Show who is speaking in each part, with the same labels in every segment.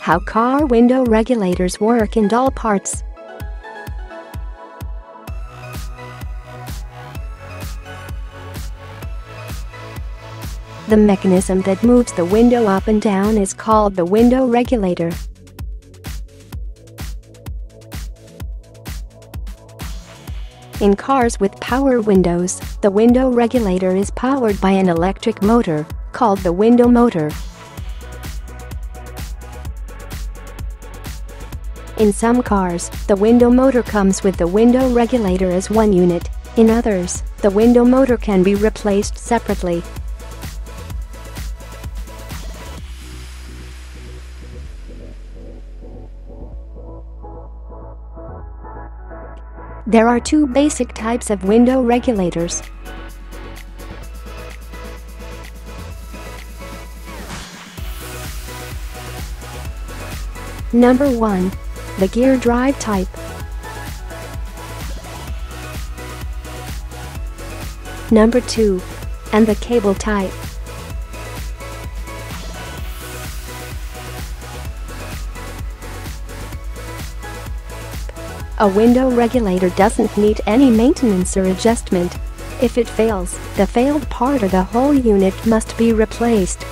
Speaker 1: How car window regulators work in all parts. The mechanism that moves the window up and down is called the window regulator. In cars with power windows, the window regulator is powered by an electric motor, called the window motor. In some cars, the window motor comes with the window regulator as one unit. In others, the window motor can be replaced separately. There are two basic types of window regulators. Number 1 the gear drive type. Number 2. And the cable type. A window regulator doesn't need any maintenance or adjustment. If it fails, the failed part or the whole unit must be replaced.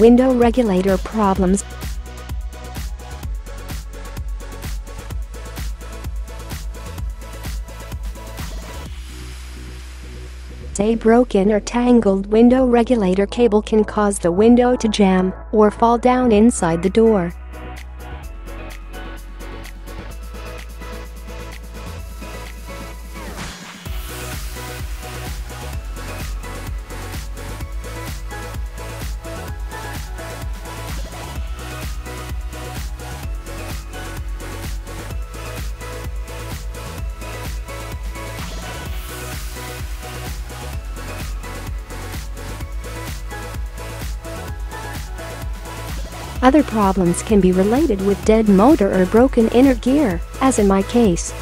Speaker 1: Window regulator problems. A broken or tangled window regulator cable can cause the window to jam or fall down inside the door. Other problems can be related with dead motor or broken inner gear, as in my case.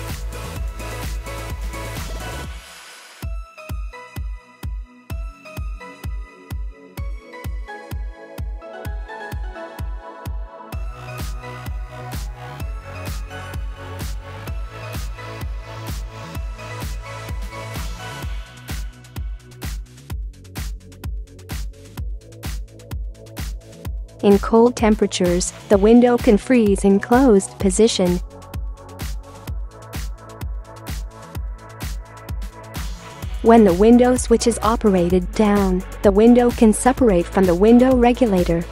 Speaker 1: In cold temperatures, the window can freeze in closed position. When the window switch is operated down, the window can separate from the window regulator.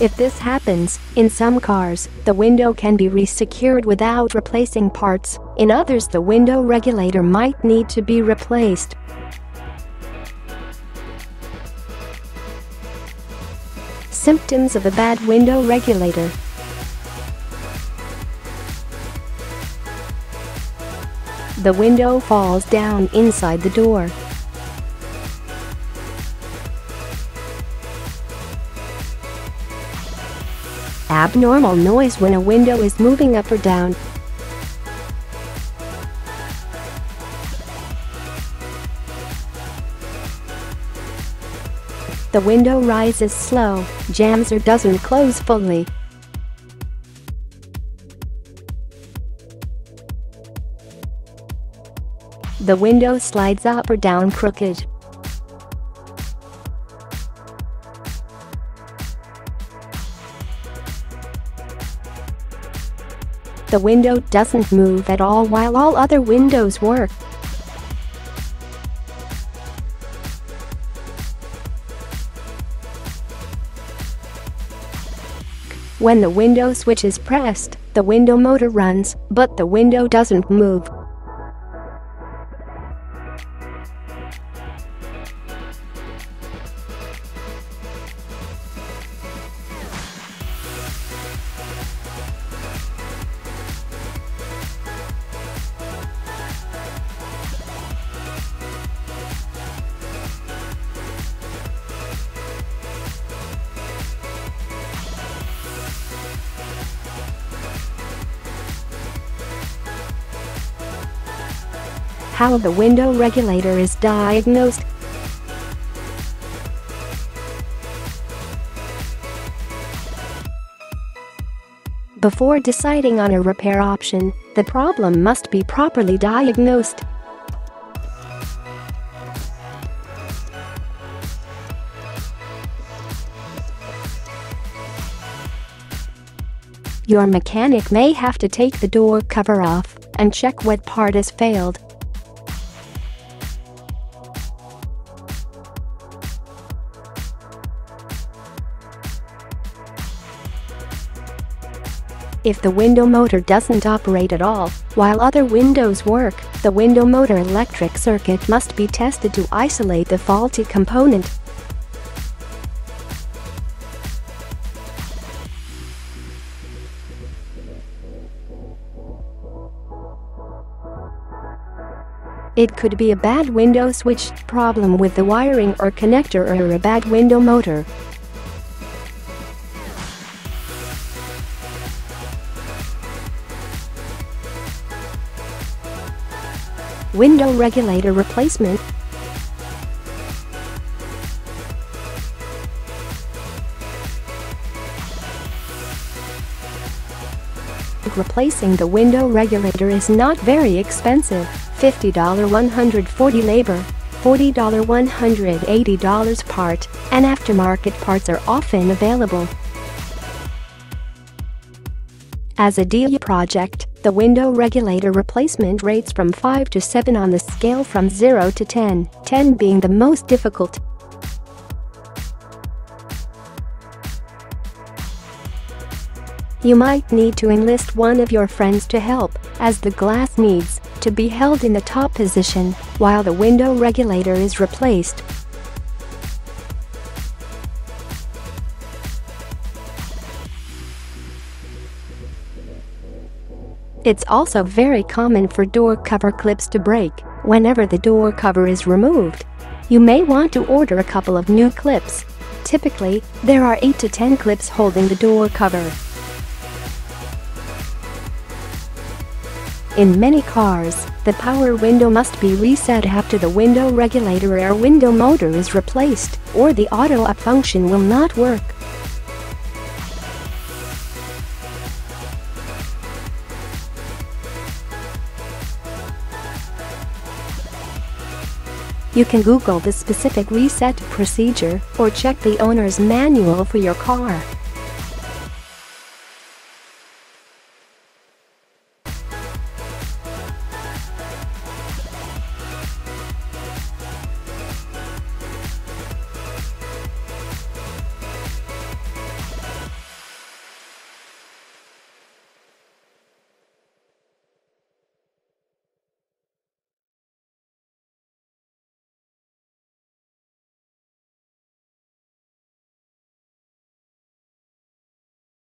Speaker 1: If this happens, in some cars, the window can be resecured without replacing parts, in others the window regulator might need to be replaced. Symptoms of a bad window regulator The window falls down inside the door. Abnormal noise when a window is moving up or down. The window rises slow, jams or doesn't close fully. The window slides up or down crooked. The window doesn't move at all while all other windows work. When the window switch is pressed, the window motor runs, but the window doesn't move. How the window regulator is diagnosed Before deciding on a repair option, the problem must be properly diagnosed. Your mechanic may have to take the door cover off and check what part has failed. If the window motor doesn't operate at all, while other windows work, the window motor electric circuit must be tested to isolate the faulty component. It could be a bad window switch, problem with the wiring or connector or a bad window motor. Window regulator replacement Replacing the window regulator is not very expensive, $50 140 labor, $40 $180 part, and aftermarket parts are often available. As a DIY project, the window regulator replacement rates from 5 to 7 on the scale from 0 to 10, 10 being the most difficult. You might need to enlist one of your friends to help, as the glass needs to be held in the top position while the window regulator is replaced. It's also very common for door cover clips to break whenever the door cover is removed. You may want to order a couple of new clips. Typically, there are 8 to 10 clips holding the door cover. In many cars, the power window must be reset after the window regulator or window motor is replaced, or the auto-up function will not work. You can Google the specific reset procedure or check the owner's manual for your car.